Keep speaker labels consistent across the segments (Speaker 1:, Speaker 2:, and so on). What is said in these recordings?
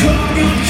Speaker 1: Call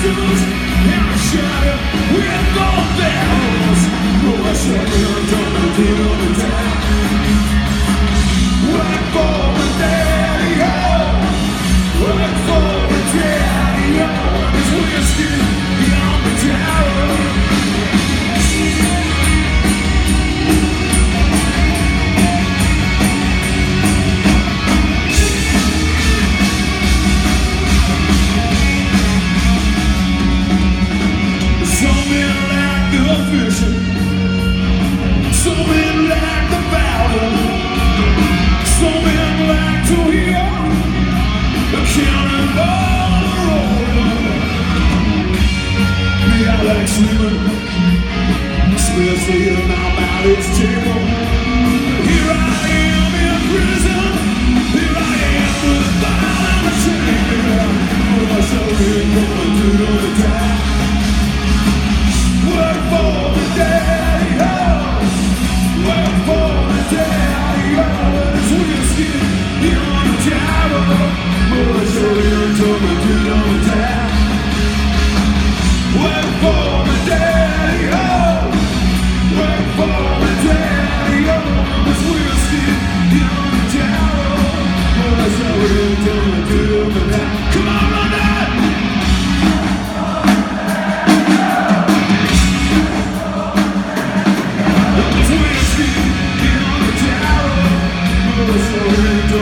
Speaker 1: crystals and a shadow with golden. you.